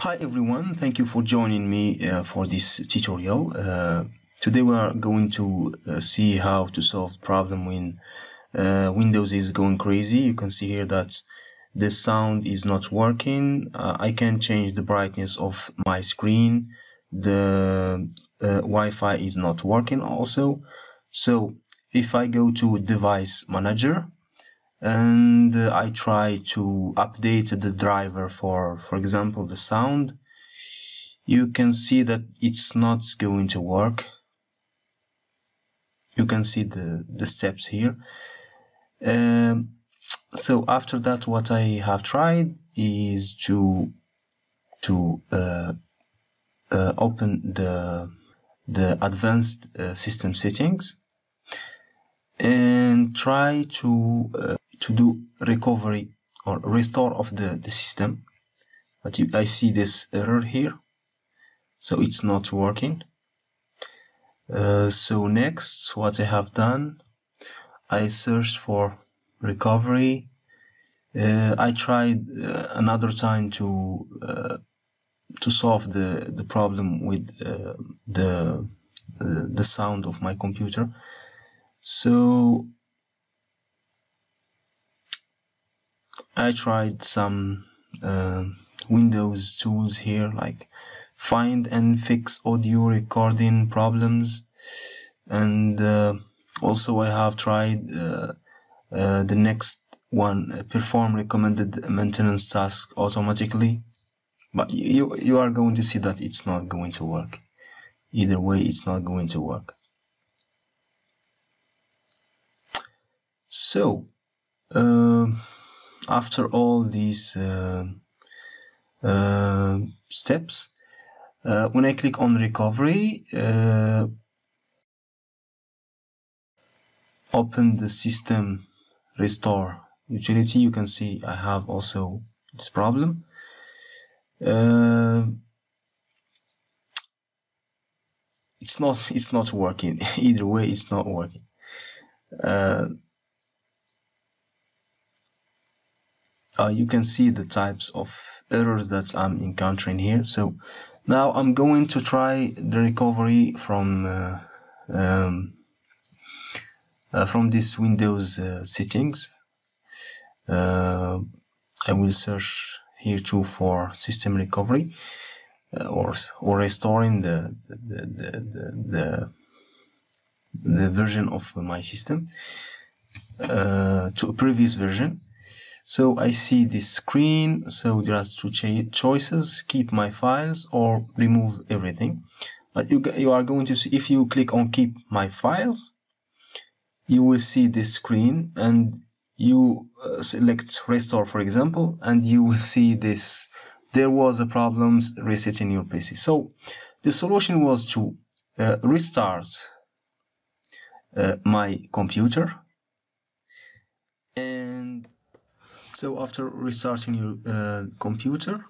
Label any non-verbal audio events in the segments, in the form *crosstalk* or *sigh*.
Hi everyone, thank you for joining me uh, for this tutorial. Uh, today we are going to uh, see how to solve problem when uh, Windows is going crazy. You can see here that the sound is not working. Uh, I can change the brightness of my screen. The uh, Wi-Fi is not working also. So if I go to device manager and uh, I try to update the driver for for example the sound. You can see that it's not going to work. You can see the the steps here. Um, so after that what I have tried is to to uh, uh, open the the advanced uh, system settings and try to uh, to do recovery or restore of the, the system. But you, I see this error here. So it's not working. Uh, so next what I have done I searched for recovery. Uh, I tried uh, another time to uh, to solve the the problem with uh, the uh, the sound of my computer. So I tried some uh, Windows tools here like find and fix audio recording problems. And uh, also I have tried uh, uh the next one uh, perform recommended maintenance task automatically. But you you are going to see that it's not going to work. Either way it's not going to work. So uh, after all these uh, uh, steps uh, when I click on recovery open the system restore. Utility you can see I have also this problem. Uh, it's not it's not working. *laughs* Either way it's not working. Uh, uh, you can see the types of errors that I'm encountering here. So now I'm going to try the recovery from uh, um, uh, from this Windows uh, settings. Uh, I will search here too for system recovery uh, or or restoring the the, the, the, the, the version of my system to a previous version so I see this screen so there are two choices keep my files or remove everything. But you, you are going to see if you click on keep my files you will see this screen and you uh, select restore for example and you will see this there was a problem resetting your PC so the solution was to uh, restart uh, my computer and so after restarting your uh, computer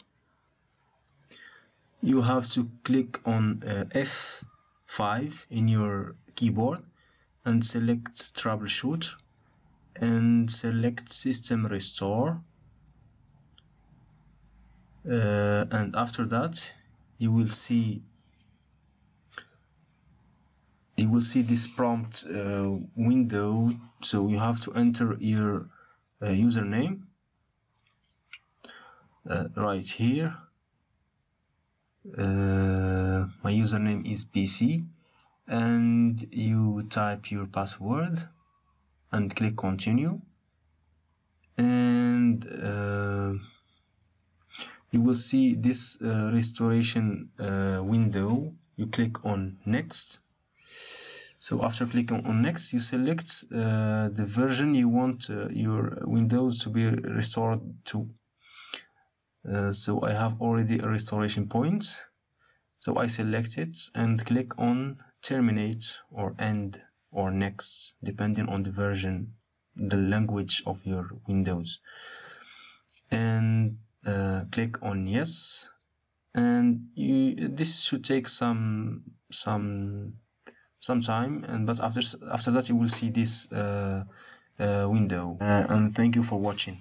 you have to click on uh, F5 in your keyboard and select troubleshoot and select system restore. Uh, and after that you will see you will see this prompt uh, window. So you have to enter your uh, username right here. Uh, my username is PC and you type your password and click continue. And uh, you will see this uh, restoration uh, window. You click on next. So after clicking on next you select uh, the version you want uh, your windows to be restored to uh, so I have already a restoration point. So I select it and click on terminate or end or next depending on the version the language of your windows. And uh, click on yes. And you this should take some some some time and but after after that you will see this uh, uh, window. Uh, and thank you for watching